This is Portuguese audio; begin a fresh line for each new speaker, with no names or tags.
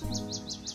Música